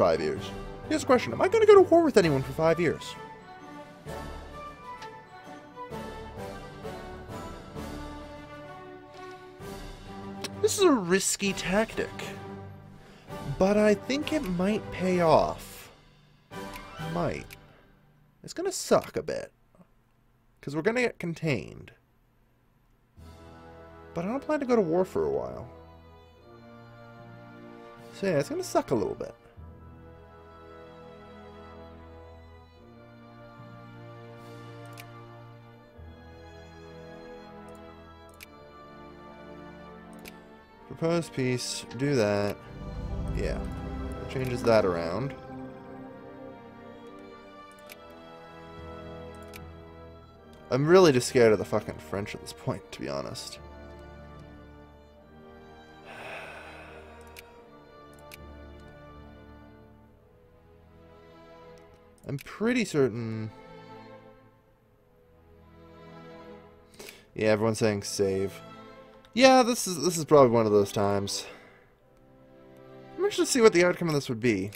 five years. Here's a question. Am I going to go to war with anyone for five years? This is a risky tactic. But I think it might pay off. Might. It's going to suck a bit. Because we're going to get contained. But I don't plan to go to war for a while. So yeah, it's going to suck a little bit. Propose peace, do that. Yeah. Changes that around. I'm really just scared of the fucking French at this point, to be honest. I'm pretty certain... Yeah, everyone's saying save. Yeah, this is this is probably one of those times. I'm interested to see what the outcome of this would be.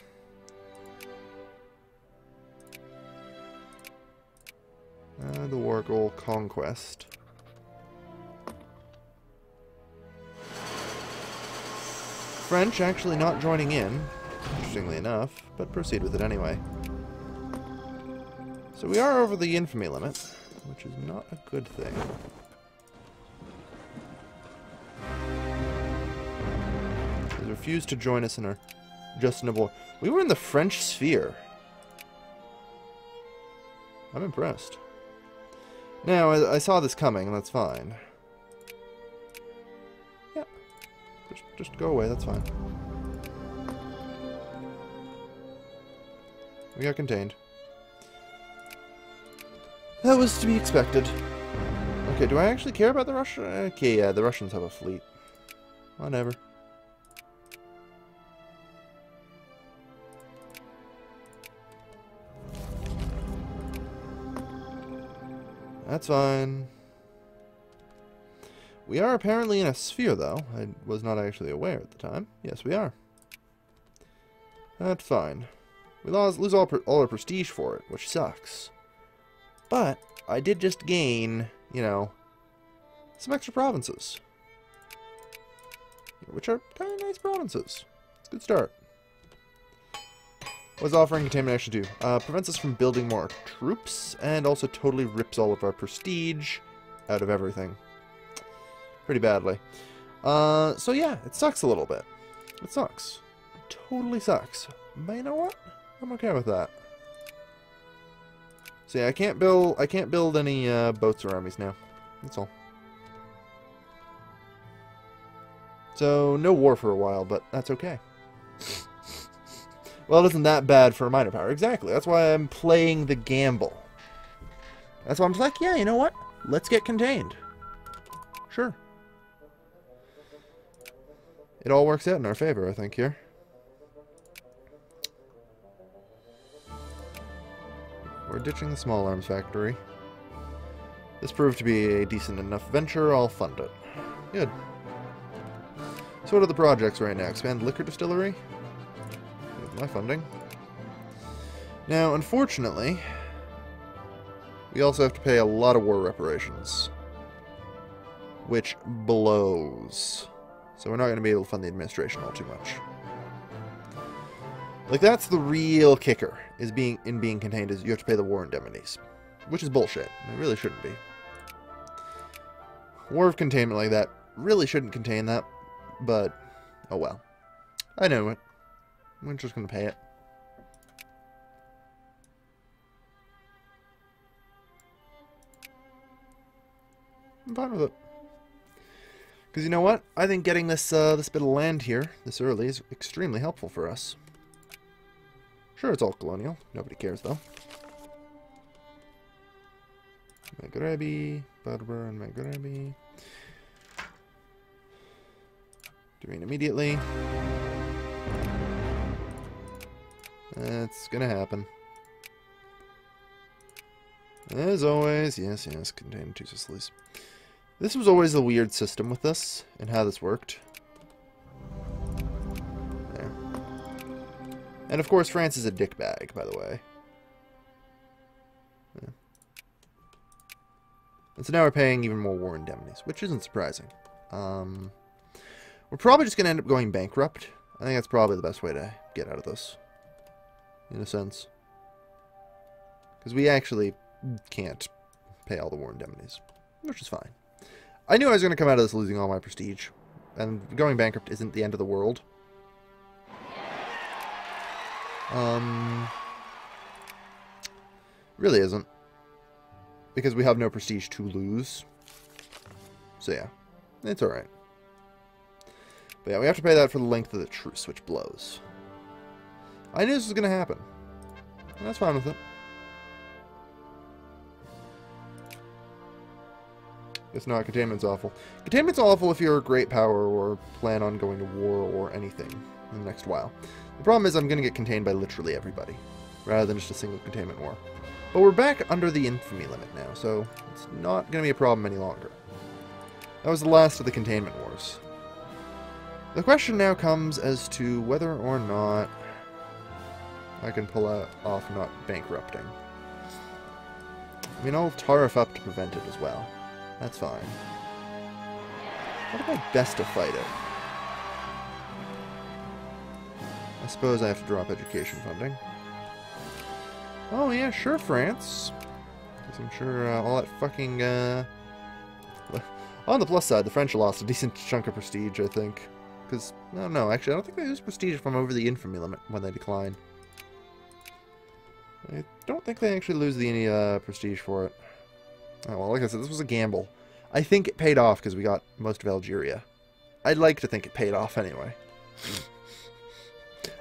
Uh, the war goal conquest. French actually not joining in, interestingly enough, but proceed with it anyway. So we are over the infamy limit, which is not a good thing. Refused to join us in our Justinable. We were in the French sphere. I'm impressed. Now, I, I saw this coming, that's fine. Yeah. Just, just go away, that's fine. We got contained. That was to be expected. Okay, do I actually care about the Russian? Okay, yeah, the Russians have a fleet. Whatever. That's fine. We are apparently in a sphere, though. I was not actually aware at the time. Yes, we are. That's fine. We lose, lose all, all our prestige for it, which sucks. But I did just gain, you know, some extra provinces. Which are kind of nice provinces. It's a good start. What does offering contamination do? Uh, prevents us from building more troops, and also totally rips all of our prestige out of everything. Pretty badly. Uh, so yeah, it sucks a little bit. It sucks. It totally sucks. But you know what? I'm okay with that. See, I can't build I can't build any uh, boats or armies now. That's all. So no war for a while, but that's okay. Well, it isn't that bad for a minor power. Exactly. That's why I'm playing the gamble. That's why I'm just like, yeah, you know what? Let's get contained. Sure. It all works out in our favor, I think, here. We're ditching the small arms factory. This proved to be a decent enough venture, I'll fund it. Good. So what are the projects right now? Expand liquor distillery? My funding. Now, unfortunately, we also have to pay a lot of war reparations. Which blows. So we're not going to be able to fund the administration all too much. Like that's the real kicker is being in being contained is you have to pay the war indemnities, which is bullshit. It really shouldn't be. War of containment like that really shouldn't contain that, but oh well. I know it. We're just gonna pay it. I'm fine with it. Because you know what? I think getting this uh, this bit of land here this early is extremely helpful for us. Sure, it's all colonial. Nobody cares, though. Maghrebi, Berber, and Maghrebi. Doing immediately. That's gonna happen. As always, yes, yes, contain two Sicilies. This was always a weird system with this, and how this worked. And of course, France is a dickbag, by the way. Yeah. And so now we're paying even more war indemnities, which isn't surprising. Um, we're probably just going to end up going bankrupt. I think that's probably the best way to get out of this. In a sense. Because we actually can't pay all the war indemnities. Which is fine. I knew I was going to come out of this losing all my prestige. And going bankrupt isn't the end of the world. Um, really isn't. Because we have no prestige to lose. So yeah, it's alright. But yeah, we have to pay that for the length of the truce, which blows. I knew this was going to happen. That's fine with it. It's not. Containment's awful. Containment's awful if you're a great power or plan on going to war or anything in the next while. The problem is I'm going to get contained by literally everybody, rather than just a single containment war. But we're back under the infamy limit now, so it's not going to be a problem any longer. That was the last of the containment wars. The question now comes as to whether or not I can pull out, off not bankrupting. I mean, I'll tariff up to prevent it as well. That's fine. What am I best to fight it? I suppose I have to drop education funding. Oh yeah, sure, France. Because I'm sure uh, all that fucking... Uh... On the plus side, the French lost a decent chunk of prestige, I think. Because, no, no, actually, I don't think they lose prestige from over the infamy limit when they decline. I don't think they actually lose the any uh, prestige for it. Oh, well, like I said, this was a gamble. I think it paid off because we got most of Algeria. I'd like to think it paid off anyway.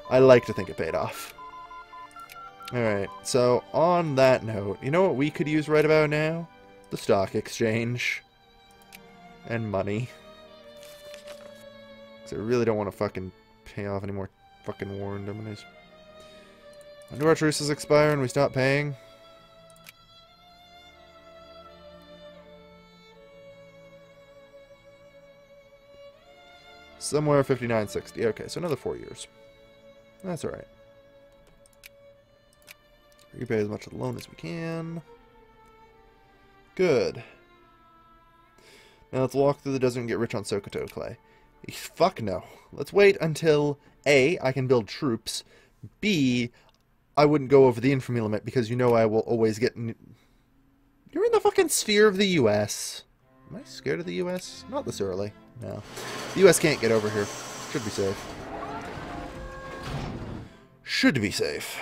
I like to think it paid off. Alright, so on that note, you know what we could use right about now? The stock exchange. And money. Because I really don't want to fucking pay off any more fucking war indemnities. When do our truces expire and we stop paying? Somewhere 5960. Okay, so another four years. That's alright. Repay as much of the loan as we can. Good. Now let's walk through the desert and get rich on Sokoto clay. Fuck no. Let's wait until A, I can build troops. B, I wouldn't go over the infamy limit because you know I will always get... You're in the fucking sphere of the U.S. Am I scared of the U.S.? Not this early. No. The U.S. can't get over here. Should be safe. Should be safe.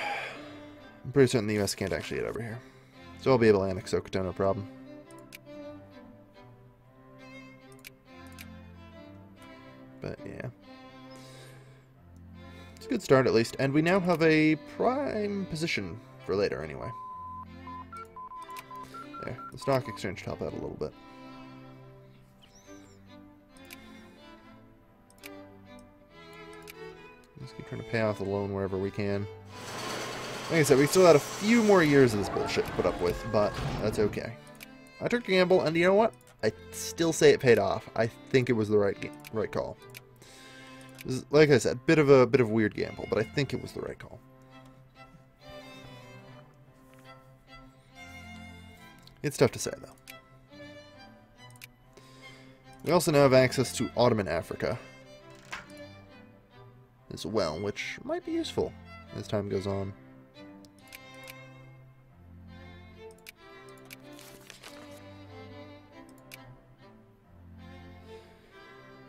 I'm pretty certain the U.S. can't actually get over here. So I'll be able to annex Sokoto, no problem. But, yeah. Good start, at least. And we now have a prime position for later, anyway. There. The stock exchange should help out a little bit. Just keep trying to pay off the loan wherever we can. Like I said, we still had a few more years of this bullshit to put up with, but that's okay. I took a gamble, and you know what? I still say it paid off. I think it was the right right call. Like I said, bit of a bit of a weird gamble, but I think it was the right call. It's tough to say, though. We also now have access to Ottoman Africa, as well, which might be useful as time goes on.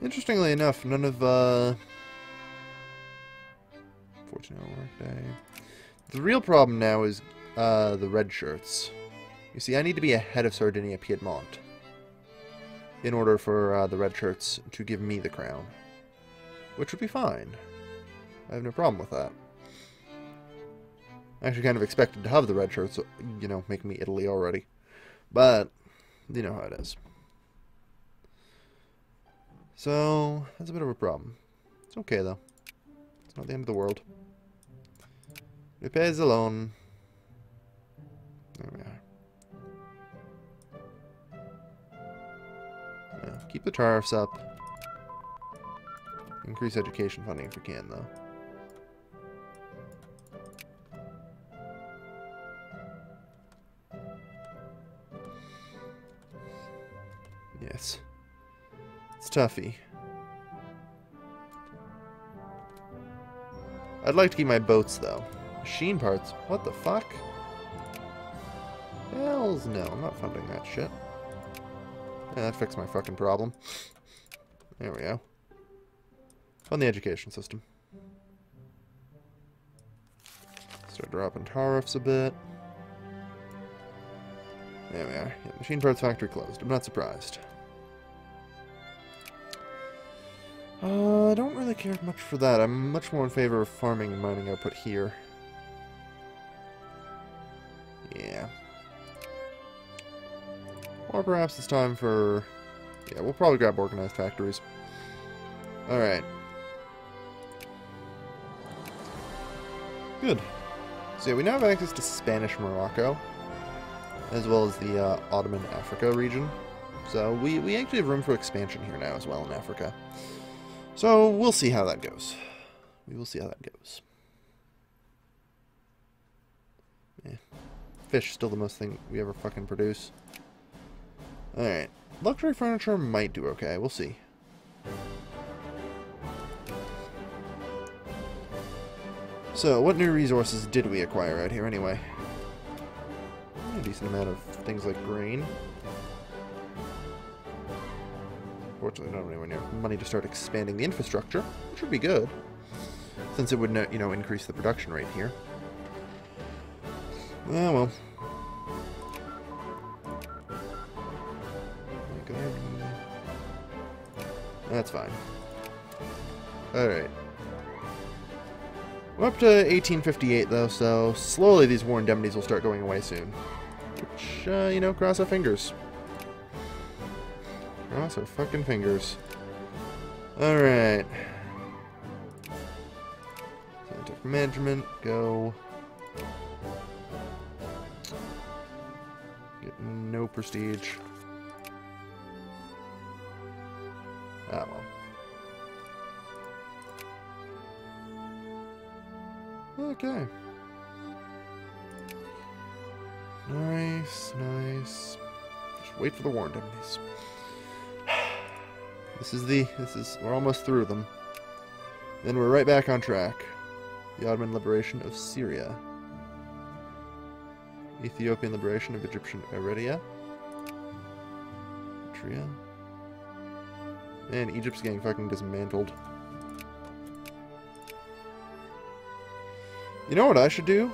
Interestingly enough, none of, uh... 14 hour workday. The real problem now is, uh, the red shirts. You see, I need to be ahead of Sardinia Piedmont in order for uh, the red shirts to give me the crown. Which would be fine. I have no problem with that. I actually kind of expected to have the red shirts, you know, make me Italy already. But, you know how it is. So, that's a bit of a problem. It's okay, though. It's not the end of the world. Repairs alone. There we are. Yeah, keep the tariffs up. Increase education funding if you can, though. Yes. It's toughy. I'd like to keep my boats, though. Machine parts? What the fuck? Hells no, I'm not funding that shit. Yeah, that fixed my fucking problem. There we go. Fund the education system. Start dropping tariffs a bit. There we are. Yeah, machine parts factory closed. I'm not surprised. Uh, I don't really care much for that. I'm much more in favor of farming and mining output here. Yeah. Or perhaps it's time for... Yeah, we'll probably grab organized factories. Alright. Good. So yeah, we now have access to Spanish Morocco, as well as the uh, Ottoman Africa region. So we, we actually have room for expansion here now as well in Africa. So we'll see how that goes. We will see how that goes. Yeah. Fish still the most thing we ever fucking produce. Alright. Luxury furniture might do okay. We'll see. So, what new resources did we acquire out here anyway? A decent amount of things like grain. Fortunately, not anywhere near money to start expanding the infrastructure, which would be good, since it would, you know, increase the production rate here. Ah, well. That's fine. Alright. We're up to 1858, though, so slowly these war indemnities will start going away soon. Which, uh, you know, cross our fingers. Cross our fucking fingers. Alright. Scientific management, go. Get no prestige. Ah, well. Okay. Nice, nice. Just wait for the war indemnities. This is the, this is, we're almost through them. Then we're right back on track. The Ottoman liberation of Syria. Ethiopian liberation of Egyptian Eritrea. Eritrea. And Egypt's getting fucking dismantled. You know what I should do?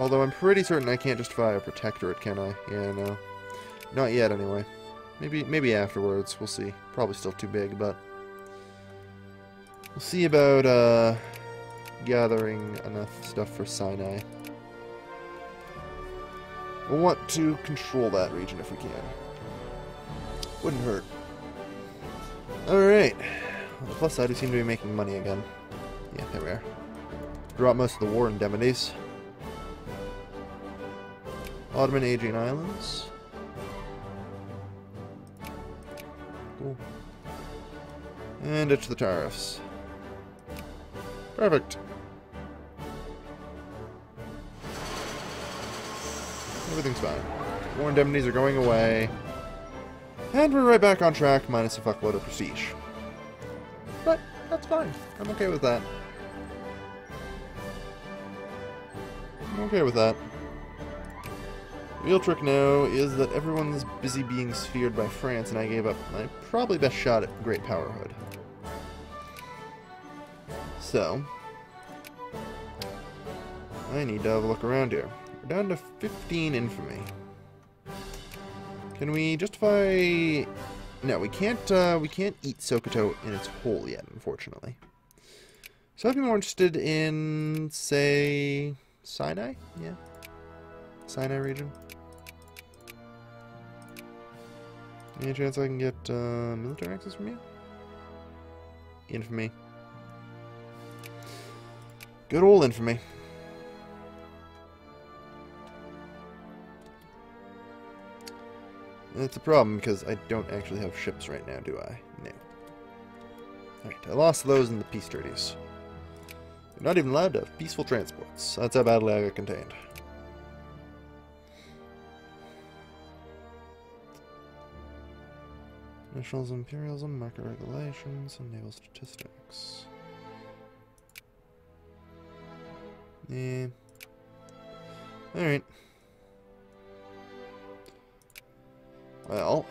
Although I'm pretty certain I can't justify a protectorate, can I? Yeah, no. Not yet, anyway. Maybe maybe afterwards. We'll see. Probably still too big, but... We'll see about uh, gathering enough stuff for Sinai. We'll want to control that region if we can. Wouldn't hurt. Alright. On the plus side, we seem to be making money again. Yeah, there we are. Drop most of the war indemnities. Ottoman Aegean Islands. Cool. And ditch the tariffs. Perfect. Everything's fine. War indemnities are going away. And we're right back on track, minus a fuckload of prestige. But, that's fine. I'm okay with that. I'm okay with that. Real trick now is that everyone's busy being sphered by France and I gave up my probably best shot at Great Powerhood. So, I need to have a look around here. We're down to 15 infamy. Can we justify... No, we can't, uh, we can't eat Sokoto in its whole yet, unfortunately. So I'd be more interested in, say, Sinai? Yeah. Sinai region. Any chance I can get uh, military access from you? Infamy. Good old infamy. That's a problem because I don't actually have ships right now, do I? No. Alright, I lost those in the peace treaties. You're not even allowed to have peaceful transports. That's how badly I got contained. Nationalism, imperialism, market regulations, and naval statistics. Yeah. Alright. Well.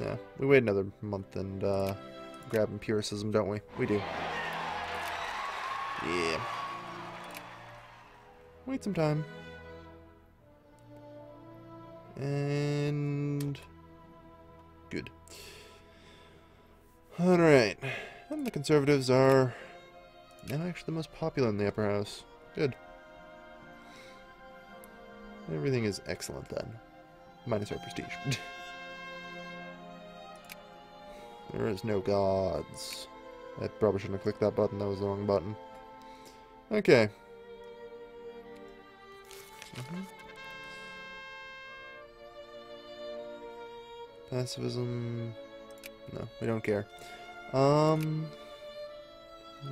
Yeah, we wait another month and uh, grab empiricism, don't we? We do. Yeah. Wait some time. And... Conservatives are now actually the most popular in the upper house. Good. Everything is excellent then. Minus our prestige. there is no gods. I probably shouldn't have clicked that button, that was the wrong button. Okay. Mm -hmm. Pacifism... No, we don't care. Um...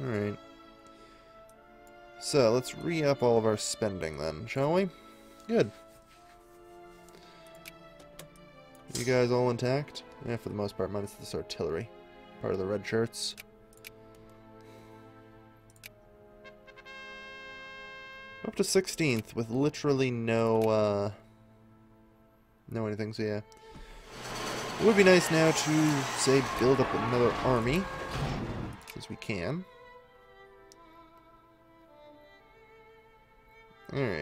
Alright. So, let's re-up all of our spending then, shall we? Good. You guys all intact? Yeah, for the most part, minus this artillery. Part of the red shirts. Up to 16th with literally no, uh... No anything, so yeah. It would be nice now to, say, build up another army. Since we can. Alright.